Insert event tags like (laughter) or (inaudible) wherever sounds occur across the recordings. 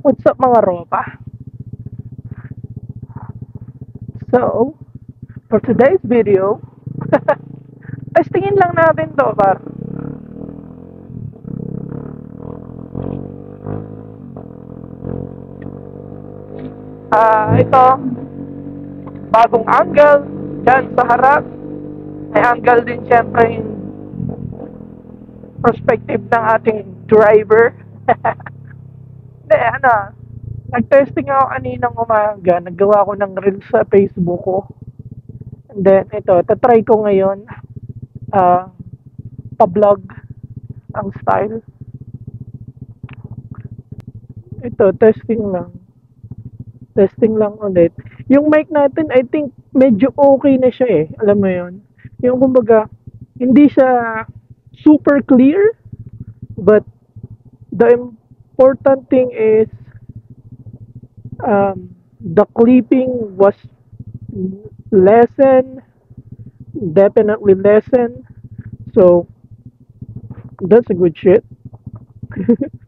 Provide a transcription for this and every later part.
What's up mga ropa? So, for today's video, (laughs) testingin lang natin to par. Ah, ito, bagong angle dyan sa harap. May angle din syempre yung perspective ng ating driver. (laughs) Ano, nag-testing ako kaninang umaga. Naggawa ko ng reels sa Facebook ko. And then, ito, tatry ko ngayon ah pa-vlog ang style. Ito, testing lang. Testing lang ulit. Yung mic natin, I think, medyo okay na siya eh. Alam mo yon Yung kumbaga, hindi siya super clear, but the important thing is um, the clipping was lessen, definitely lessen. So that's a good shit. (laughs)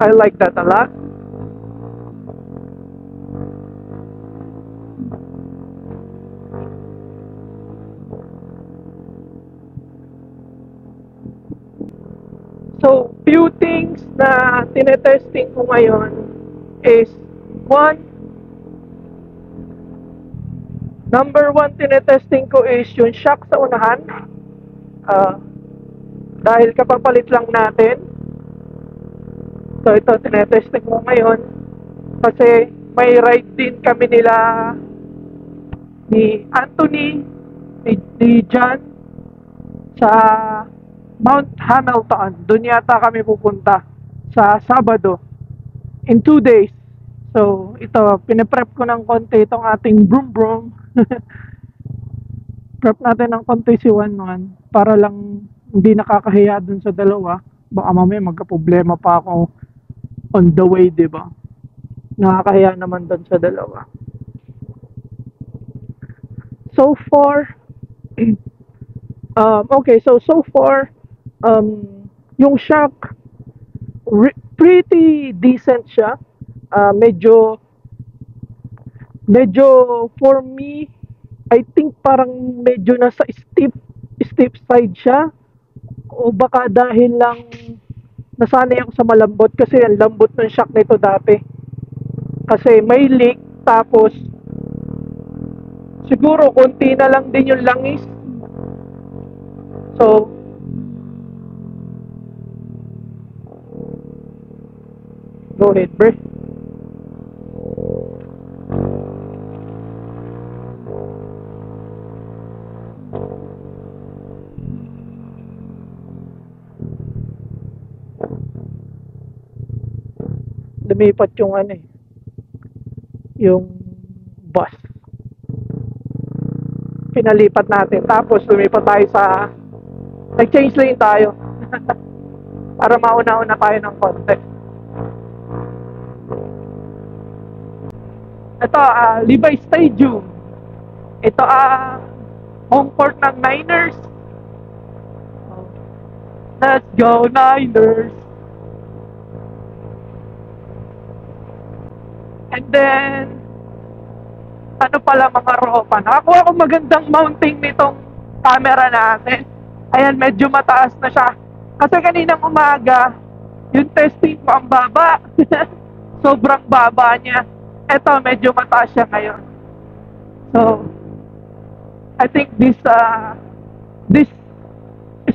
I like that a lot. So, few things na tinetesting ko ngayon is one, number one tinetesting ko is yung shock sa unahan. Ah, dahil kapapalit lang natin. So, ito tinetesting ko ngayon. Kasi may ride din kami nila ni Anthony, ni, ni John sa Mount Hamilton. Doon yata kami pupunta sa Sabado. In two days. So, ito, pinaprep ko ng konti itong ating broom broom. (laughs) Prep natin ng konti si Wanwan para lang hindi nakakahiya dun sa dalawa. Baka mamaya magka-problema pa ako on the way, di ba? Nakakahiya naman dun sa dalawa. So far, (clears throat) um, okay, so so far, um, yung shock, re- pretty decent siya. Ah, medyo, medyo, for me, I think parang medyo nasa steep, steep side siya. O baka dahil lang nasanay ako sa malambot kasi ang lambot ng shock nito dati. Kasi may leak, tapos siguro konti na lang din yung langis. So, Go ahead, bro. Lumipat yung ano eh. Yung bus. Pinalipat natin. Tapos lumipat tayo sa... Nag-change lane tayo. (laughs) Para mauna-una tayo ng konti. Ito, ah, Levi Stadium. Ito, ah, home court ng Niners. Let's go, Niners! And then, ano pala mga ropa, nakakuha ko magandang mounting nitong camera natin. Ayan, medyo mataas na siya. Kasi kaninang umaga, yung testing ko ang baba. (laughs) Sobrang baba niya. Eto, medyo mataas siya ngayon. So, I think this uh, this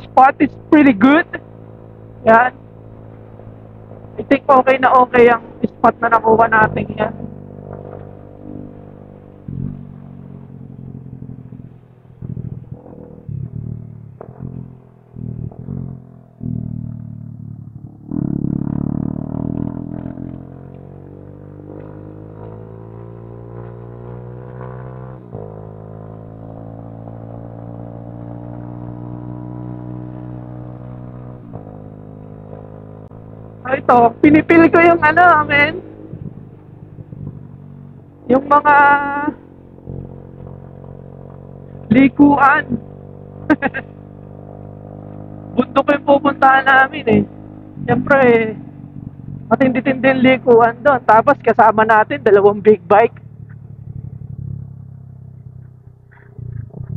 spot is pretty good. Yan. I think okay na okay ang spot na nakuha natin yan. Ito, pinipili ko yung ano, men. Yung mga likuan. (laughs) bundok yung pupuntahan namin eh. Siyempre, matindi-tinding likuan doon. Tapos kasama natin dalawang big bike.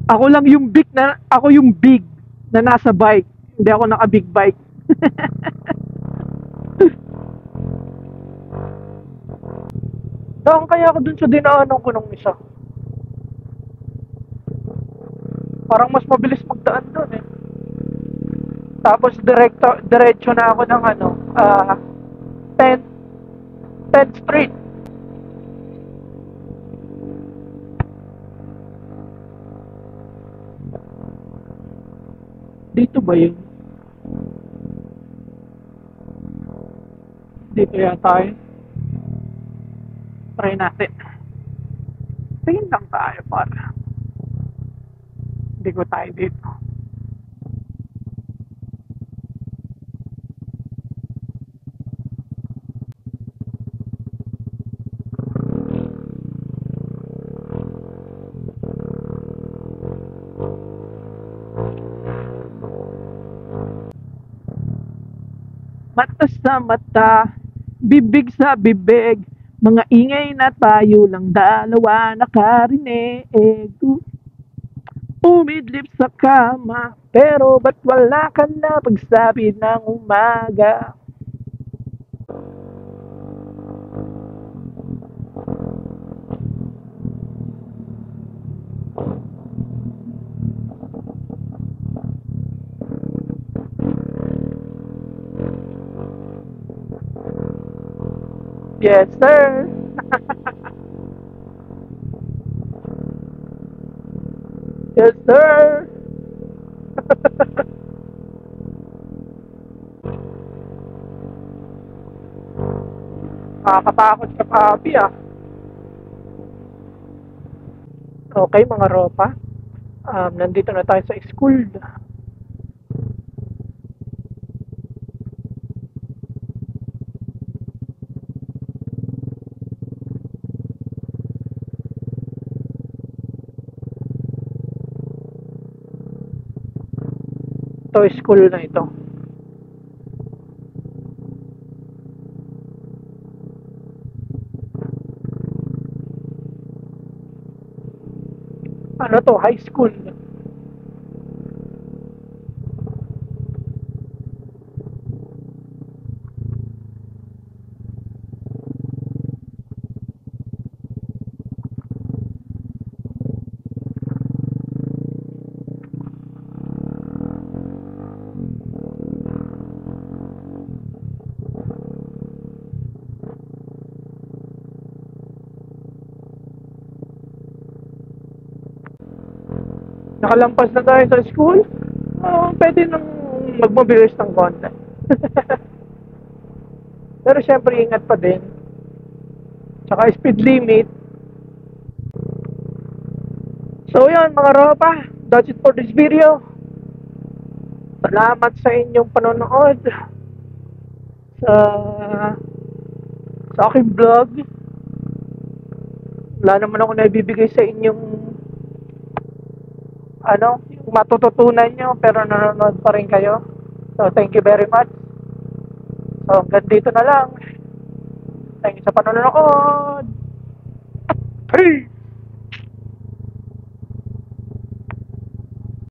Ako lang yung big na, ako yung big na nasa bike. Hindi ako naka big bike. (laughs) Saan kaya ako dun sa dinaanan ko nung isa? Parang mas mabilis magdaan doon eh. Tapos direkto, diretso na ako ng ano, ah, 10th, 10th Street. Dito ba yun? Dito yata yun. Try natin. Tingin lang tayo para. Hindi ko tayo dito. Mata sa mata, bibig sa bibig, mga ingay na tayo lang dalawa nakarinig. Umidlip sa kama, pero ba't wala ka na pagsabi ng umaga? Yes, sir. (laughs) yes, sir. (laughs) Nakakatakot sa papi ah. Okay mga ropa. Um, nandito na tayo sa school. Ito school na ito. Ano to? High school. Nakalampas na tayo sa school. Oh, pwede nang magmabilis ng konti. (laughs) Pero syempre ingat pa din. Tsaka speed limit. So yun mga ropa, that's it for this video. Salamat sa inyong panonood sa sa aking vlog. Wala naman ako naibibigay sa inyong ano, matututunan nyo pero nanonood pa rin kayo. So, thank you very much. So, hanggang dito na lang. Thank you sa panonood. Peace!